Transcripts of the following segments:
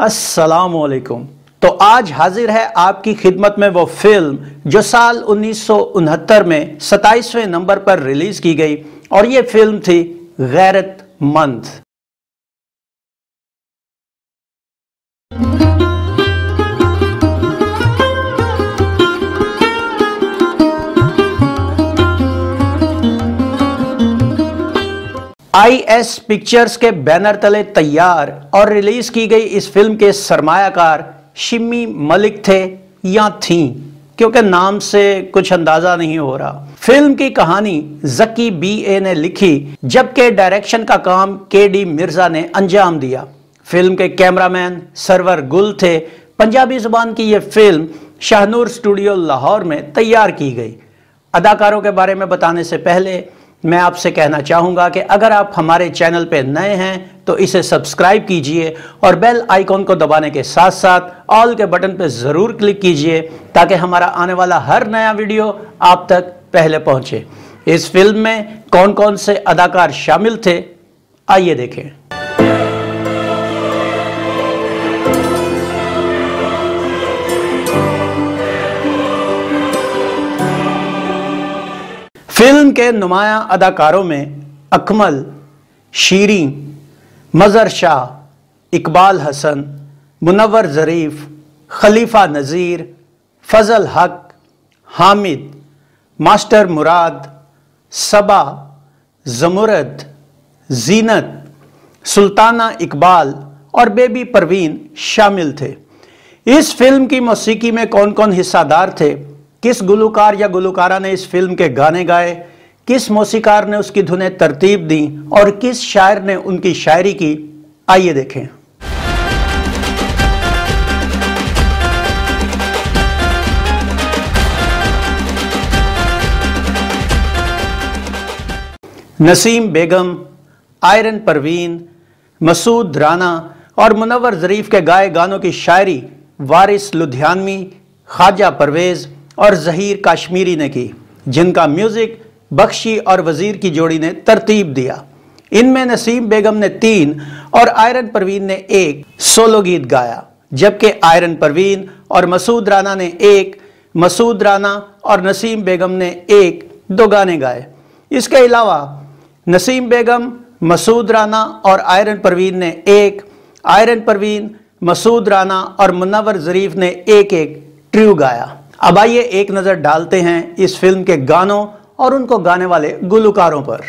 असलकुम तो आज हाजिर है आपकी खिदमत में वो फ़िल्म जो साल उन्नीस सौ उनहत्तर में सताइसवें नंबर पर रिलीज़ की गई, और ये फ़िल्म थी गैरत आईएस पिक्चर्स के बैनर तले तैयार और रिलीज़ की गई इस फ़िल्म के सरमायाकार शिमी मलिक थे या थी, क्योंकि नाम से कुछ अंदाज़ा नहीं हो रहा। फ़िल्म की कहानी जकी बी ए ने लिखी, जबकि डायरेक्शन का काम के डी मिर्ज़ा ने अंजाम दिया। फ़िल्म के कैमरामैन सरवर गुल थे। पंजाबी ज़ुबान की यह फ़िल्म शाहनूर स्टूडियो लाहौर में तैयार की गई। अदाकारों के बारे में बताने से पहले मैं आपसे कहना चाहूँगा कि अगर आप हमारे चैनल पर नए हैं तो इसे सब्सक्राइब कीजिए और बेल आइकॉन को दबाने के साथ साथ ऑल के बटन पर ज़रूर क्लिक कीजिए ताकि हमारा आने वाला हर नया वीडियो आप तक पहले पहुँचे। इस फ़िल्म में कौन कौन से अदाकार शामिल थे, आइए देखें। फ़िल्म के नुमाया अदाकारों में अकमल शीरी मज़र शाह, इकबाल हसन मुनवर ज़रीफ़, खलीफा नज़ीर, फजल हक, हामिद, मास्टर मुराद, सबा, जमुरद, जीनत, सुल्ताना इकबाल और बेबी परवीन शामिल थे। इस फ़िल्म की मौसीकी में कौन कौन हिस्सादार थे? किस गुलकार या गुलकारा ने इस फ़िल्म के गाने गाए? किस मौसीकार ने उसकी धुनें तरतीब दी? और किस शायर ने उनकी शायरी की? आइए देखें। नसीम बेगम, आयरन परवीन, मसूद राना और मुनवर ज़रीफ के गाए गानों की शायरी वारिस लुधियानवी, ख्वाजा परवेज़ और जहीर काश्मीरी ने की, जिनका म्यूज़िक बख्शी और वज़ीर की जोड़ी ने तरतीब दिया। इनमें नसीम बेगम ने तीन और आयरन परवीन ने एक सोलो गीत गाया, जबकि आयरन परवीन और मसूद राना ने एक, मसूद राना और नसीम बेगम ने एक दो गाने गाए। इसके अलावा नसीम बेगम, मसूद राना और आयरन परवीन ने एक, आयरन परवीन, मसूद राना और मुन्नवर ज़रीफ ने एक एक ट्रू गाया। अब आइए एक नज़र डालते हैं इस फ़िल्म के गानों और उनको गाने वाले गुलकारों पर।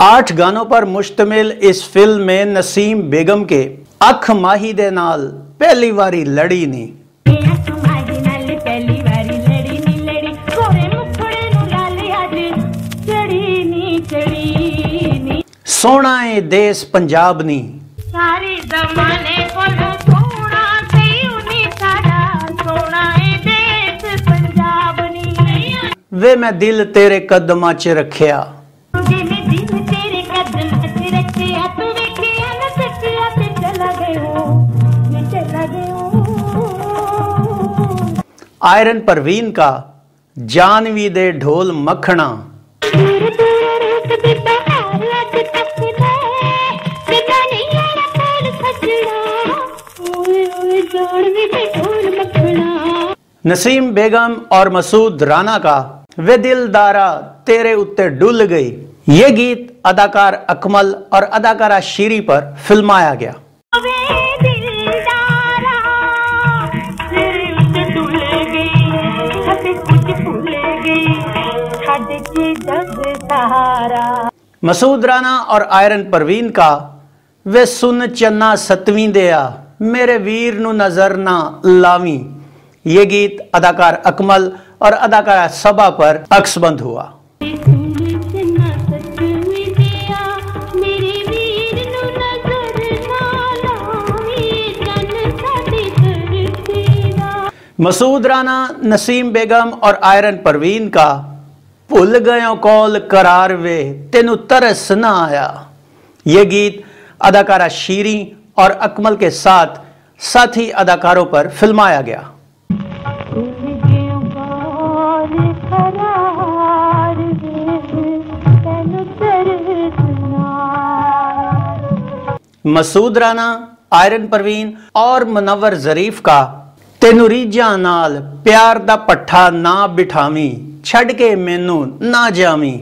आठ गानों पर मुश्तमिल इस फ़िल्म में नसीम बेगम के अख माही दे नाल पहली बारी लड़ी नहीं सोना है देश पंजाब नी सारे जमाने वे मैं दिल तेरे कदम च रखिया आयरन परवीन का जानवी दे ढोल मखना नसीम बेगम और मसूद राना का वे दिल दारा तेरे उत्ते डुल गई। ये गीत अदाकार अकमल और अदाकारा शीरी पर फिल्माया गया। मसूद राना और आयरन परवीन का वे सुन चन्ना सतवीं दया। मेरे वीर नु नज़र ना लावी। ये गीत अदाकार अकमल और अदाकारा सबा पर अक्सबंद हुआ। मसूद राना नसीम बेगम और आयरन परवीन का भुल गयो कौल करार वे तेन तरस ना आया। ये गीत अदाकारा शीरी और अकमल के साथ साथी अदाकारों पर फिल्माया गया। मसूद राना आयरन परवीन और मुनवर जरीफ का तेनुरीजा नाल प्यार दा पट्ठा ना बिठावी, छड़ के मेनू ना जामी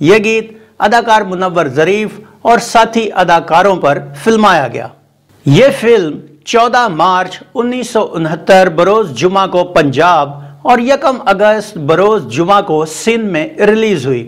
ये गीत अदाकार मुनवर जरीफ और साथी अदाकारों पर फिल्माया गया। ये फ़िल्म 14 मार्च उन्नीस बरोज जुमा को पंजाब और यकम अगस्त बरोज जुमा को सिंध में रिलीज़ हुई।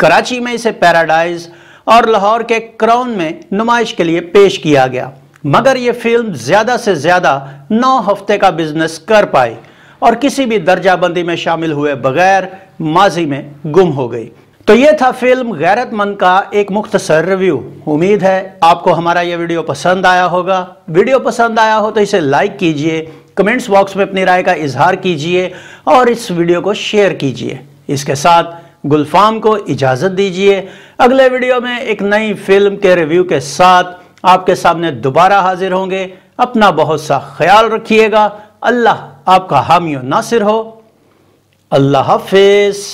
कराची में इसे पैराडाइज और लाहौर के क्राउन में नुमाइश के लिए पेश किया गया। मगर यह फ़िल्म ज़्यादा से ज़्यादा नौ हफ़्ते का बिज़नेस कर पाई और किसी भी दर्जाबंदी में शामिल हुए बगैर माजी में गुम हो गई। तो ये था फ़िल्म गैरतमंद का एक मुख्तसर रिव्यू उम्मीद है आपको हमारा ये वीडियो पसंद आया होगा। वीडियो पसंद आया हो तो इसे लाइक कीजिए कमेंट्स बॉक्स में अपनी राय का इजहार कीजिए और इस वीडियो को शेयर कीजिए। इसके साथ गुलफाम को इजाज़त दीजिए। अगले वीडियो में एक नई फ़िल्म के रिव्यू के साथ आपके सामने दोबारा हाजिर होंगे। अपना बहुत सा ख्याल रखिएगा। अल्लाह आपका हामी नासिर हो। अल्लाह हाफिज़।